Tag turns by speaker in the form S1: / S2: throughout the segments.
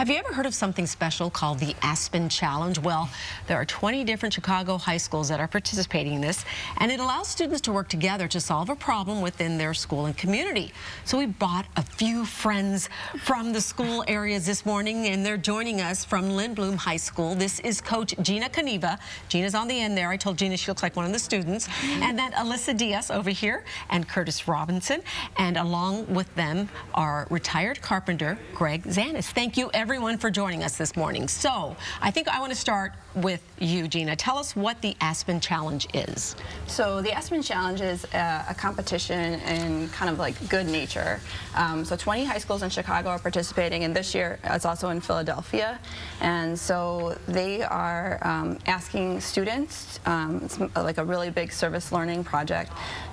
S1: Have you ever heard of something special called the Aspen Challenge? Well, there are 20 different Chicago high schools that are participating in this, and it allows students to work together to solve a problem within their school and community. So we brought a few friends from the school areas this morning, and they're joining us from Lynn Lindblom High School. This is Coach Gina Kaniva. Gina's on the end there. I told Gina she looks like one of the students. And then Alyssa Diaz over here, and Curtis Robinson. And along with them are retired carpenter Greg Zanis. Thank you, everyone, for joining us this morning. So I think I want to start with you, Gina. Tell us what the Aspen Challenge is.
S2: So the Aspen Challenge is a, a competition in kind of like good nature. Um, so 20 high schools in Chicago are participating, and this year it's also in Philadelphia. And so they are um, asking students, um, it's like a really big service learning project,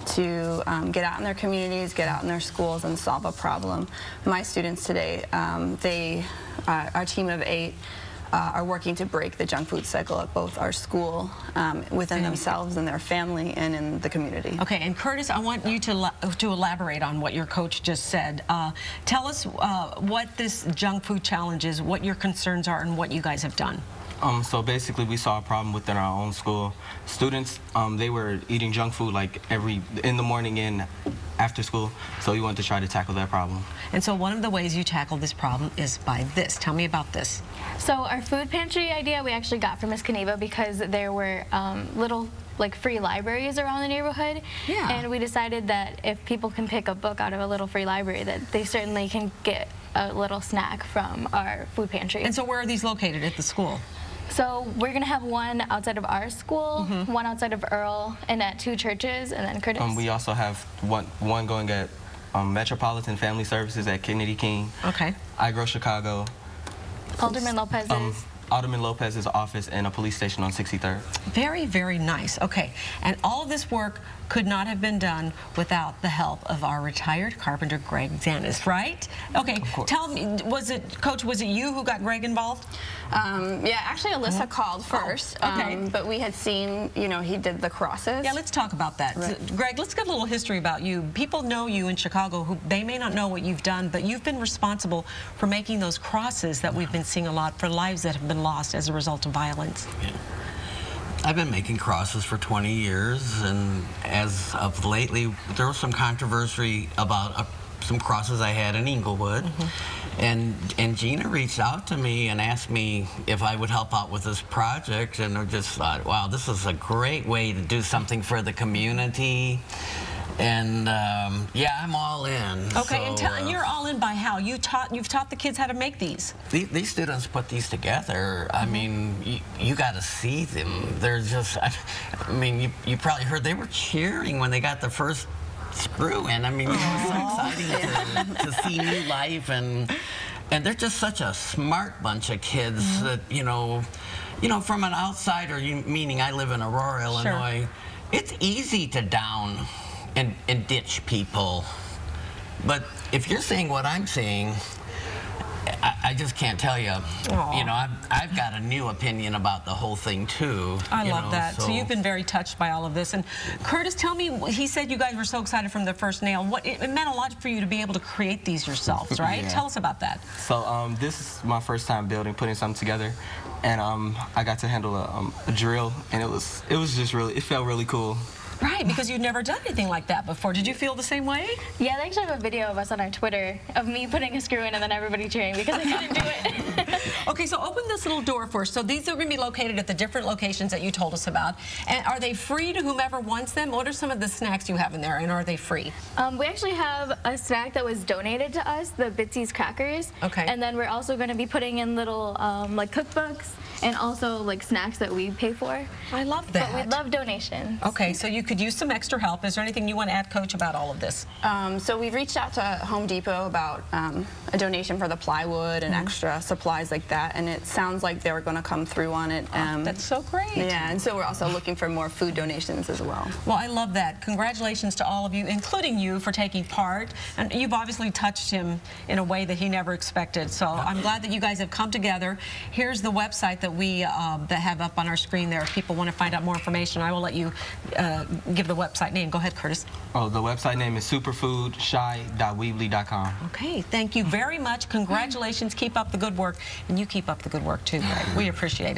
S2: to um, get out in their communities, get out in their schools, and solve a problem. My students today, um, they, uh, our team of eight, uh, are working to break the junk food cycle at both our school, um, within themselves and their family, and in the community.
S1: Okay, and Curtis, I want you to to elaborate on what your coach just said. Uh, tell us uh, what this junk food challenge is, what your concerns are, and what you guys have done.
S3: Um, so basically, we saw a problem within our own school. Students, um, they were eating junk food like every in the morning and after school. So we wanted to try to tackle that problem.
S1: And so one of the ways you tackle this problem is by this. Tell me about this.
S4: So our food pantry idea we actually got from Miss Kaniva because there were um, little like free libraries around the neighborhood.
S1: Yeah.
S4: And we decided that if people can pick a book out of a little free library, that they certainly can get a little snack from our food pantry.
S1: And so where are these located at the school?
S4: So we're gonna have one outside of our school, mm -hmm. one outside of Earl, and at two churches, and then Curtis.
S3: Um, we also have one one going at um, Metropolitan Family Services at Kennedy King.
S1: Okay.
S3: I Grow Chicago.
S4: Alderman Lopez's. Um,
S3: Alderman Lopez's office and a police station on 63rd.
S1: Very, very nice. Okay, and all of this work could not have been done without the help of our retired carpenter, Greg Zanis, right? Okay, tell me, was it, Coach, was it you who got Greg involved?
S2: Um, yeah, actually Alyssa mm -hmm. called oh, first,
S1: oh, okay.
S2: Um, but we had seen, you know, he did the crosses.
S1: Yeah, let's talk about that. Right. So, Greg, let's get a little history about you. People know you in Chicago who, they may not know what you've done, but you've been responsible for making those crosses that we've been seeing a lot for lives that have been lost as a result of violence.
S5: Yeah. I've been making crosses for 20 years, and as of lately, there was some controversy about uh, some crosses I had in Englewood. Mm -hmm. And and Gina reached out to me and asked me if I would help out with this project, and I just thought, wow, this is a great way to do something for the community. And um, yeah, I'm all in.
S1: Okay,
S5: so,
S1: and, uh, and, you're all in by how? You taught you've taught the kids how to make these.
S5: These, these students put these together. I mm-hmm. mean, you, you got to see them. They're just. I, I mean, you, you probably heard they were cheering when they got the first screw in. I mean, it was so exciting to, to see new life and and they're just such a smart bunch of kids mm -hmm. that you know, you know, from an outsider, you, meaning I live in Aurora, Illinois. Sure. It's easy to down and, and ditch people. But if you're seeing what I'm seeing, I, I, just can't tell you. Aww. You know, I've, I've, got a new opinion about the whole thing too.
S1: I love
S5: know,
S1: that. So. so. you've been very touched by all of this. And Curtis, tell me, he said you guys were so excited from the first nail. What it, it meant a lot for you to be able to create these yourselves, right? yeah. Tell us about that.
S3: So um, this is my first time building, putting something together, and um, I got to handle a, um, a drill, and it was it was just really, it felt really cool.
S1: Right, because you've never done anything like that before. Did you feel the same way?
S4: Yeah, they actually have a video of us on our Twitter of me putting a screw in and then everybody cheering because I couldn't do it.
S1: okay, so open this little door for us. So these are going to be located at the different locations that you told us about. And are they free to whomever wants them? What are some of the snacks you have in there, and are they free?
S4: Um, we actually have a snack that was donated to us, the Bitsy's crackers.
S1: Okay.
S4: And then we're also going to be putting in little um, like cookbooks and also like snacks that we pay for.
S1: I love that.
S4: But we love donations.
S1: Okay, so you could use some extra help. Is there anything you want to add, Coach, about all of this?
S2: Um, so we've reached out to Home Depot about um, a donation for the plywood and mm -hmm. extra supplies like that, and it sounds like they're going to come through on it.
S1: Oh, um, that's so great.
S2: Yeah, and so we're also looking for more food donations as well.
S1: Well, I love that. Congratulations to all of you, including you, for taking part. And you've obviously touched him in a way that he never expected. So I'm glad that you guys have come together. Here's the website that we uh, that have up on our screen there. If people want to find out more information, I will let you uh, give the website name. Go ahead, Curtis.
S3: Oh, the website name is superfoodshy.weebly.com.
S1: Okay, thank you very much. Congratulations. Keep up the good work. And you keep up the good work too, Greg. We appreciate it.